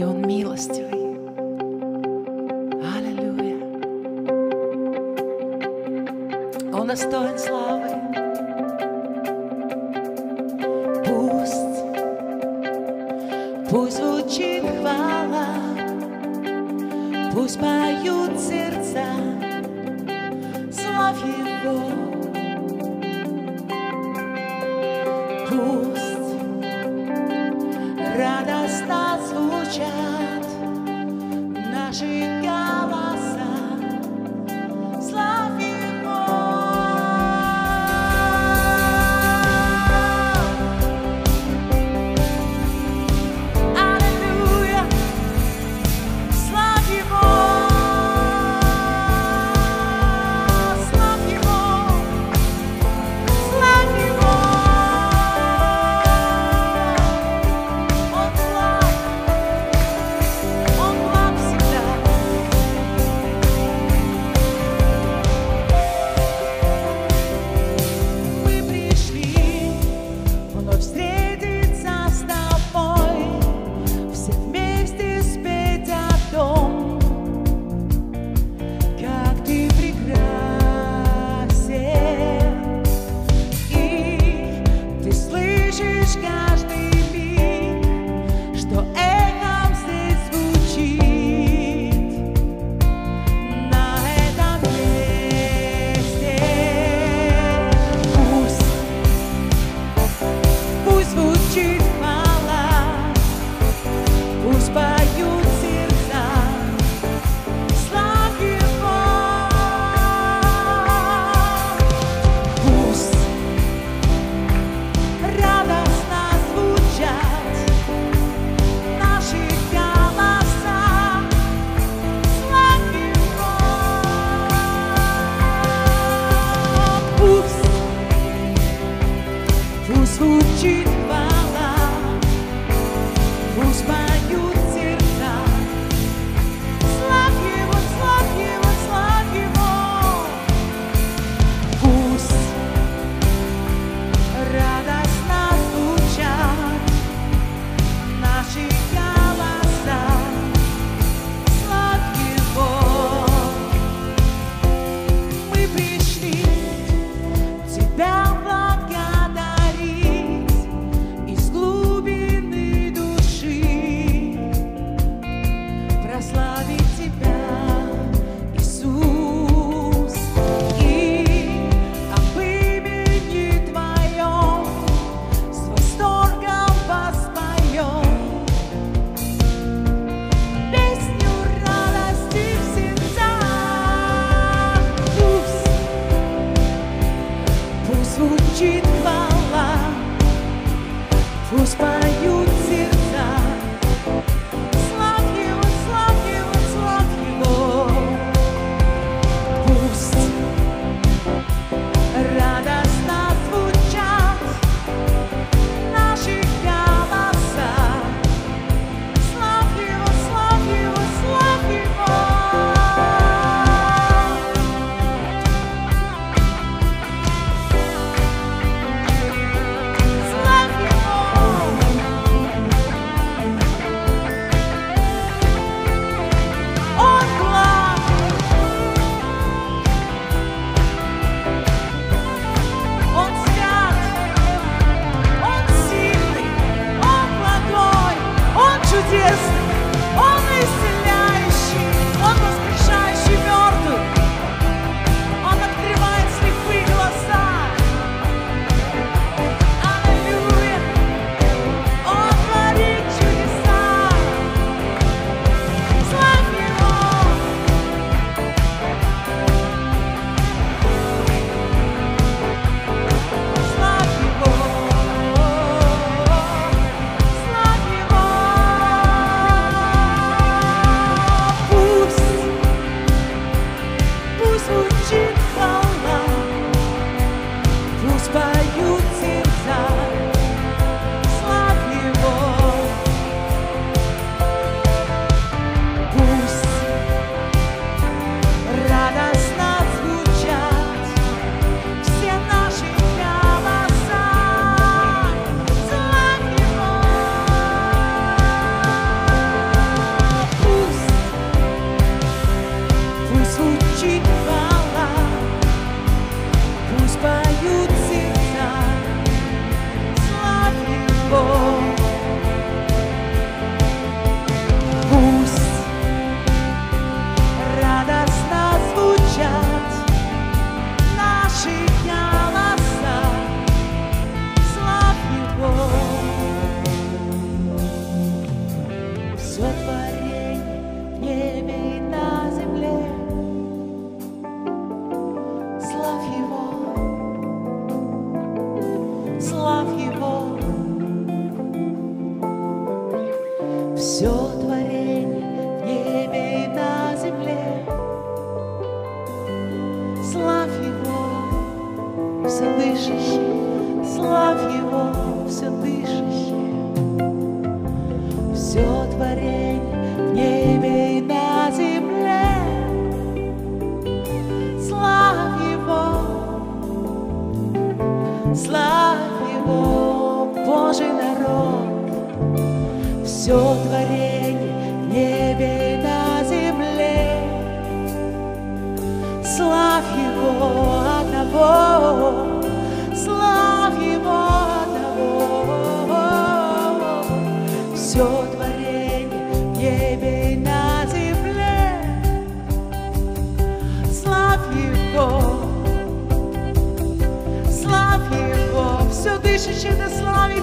и Он милостивый. Аллилуйя. Он достоин славы. Пусть, пусть звучит хвала, пусть поют сердца, славь Его. звучат наши love you. Više će da slavi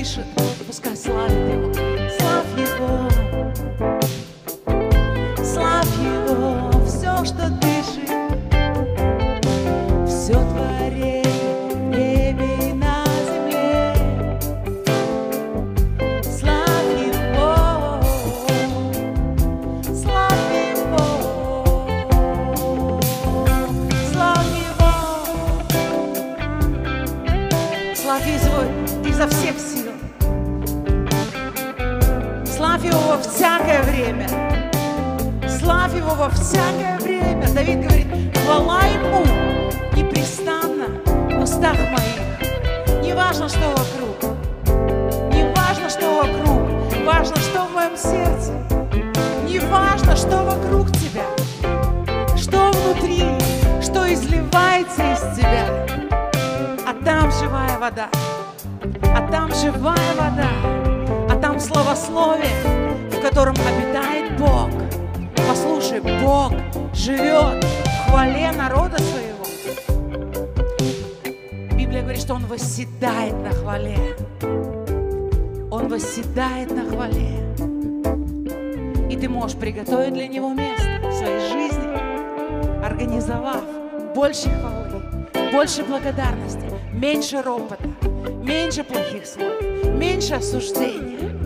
дышит, пускай славит его. хвала Ему непрестанно в устах моих. Не важно, что вокруг, не важно, что вокруг, важно, что в моем сердце. Не важно, что вокруг тебя, что внутри, что изливается из тебя. А там живая вода, а там живая вода, а там словословие, в котором обитает Бог. Послушай, Бог живет хвале народа своего. Библия говорит, что Он восседает на хвале. Он восседает на хвале. И ты можешь приготовить для Него место в своей жизни, организовав больше хвалы, больше благодарности, меньше ропота, меньше плохих слов, меньше осуждения.